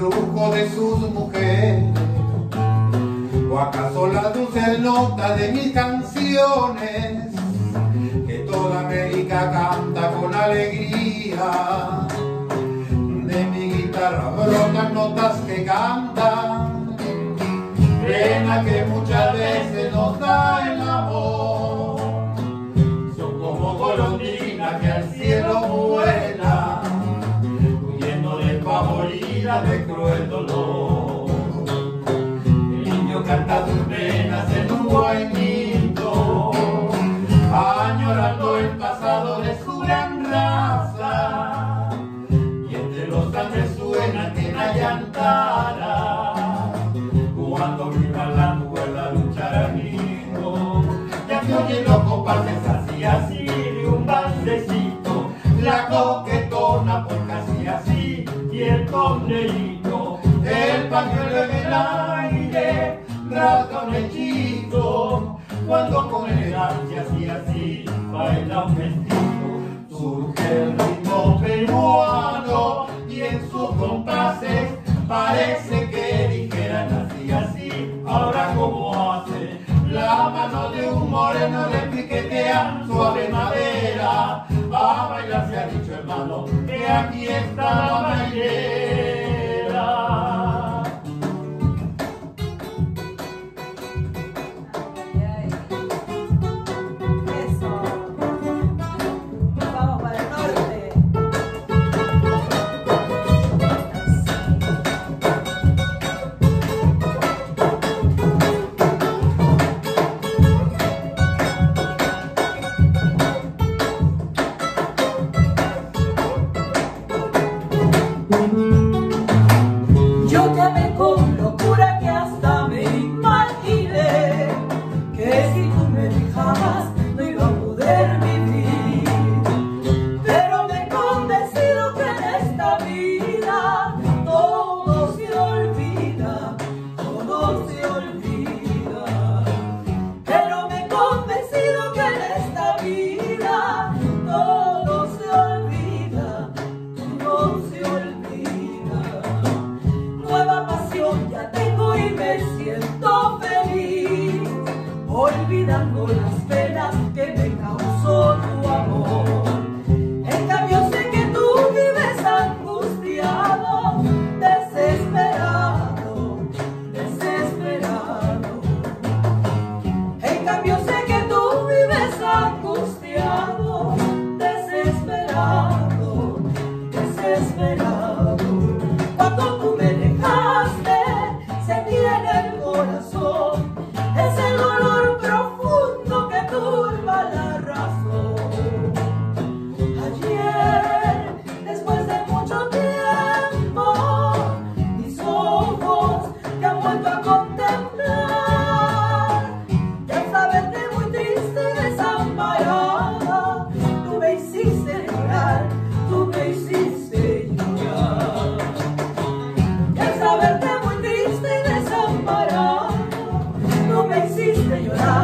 de sus mujeres? ¿O acaso la dulce nota de mis canciones? Que toda América canta con alegría. De mi guitarra brotan notas que cantan. Pena que muchas veces nos da el amor. Son como golondrinas que al cielo vuelan, huyendo de favoritas de cruel dolor. El niño canta sus penas en un guaynito, añorando el pasado de su gran raza. Y entre los Andes suena que la llantara, cuando viva la cuerda lucharán ya que oye los compases así, así, de un balsecito, la coquetona por casi así, y el tonderito, el pañuelo en el aire, un hechizo, cuando con elegancia así, así, baila un vestido, surge el ritmo peruano, y en sus compases parece que dijeran así, así, ahora como hace la mano de un moreno le piquetea suave madera. A bailar se ha dicho hermano que aquí está la bailera. Yo te amé con locura que hasta me imaginé que si tú me dejabas Só com you have.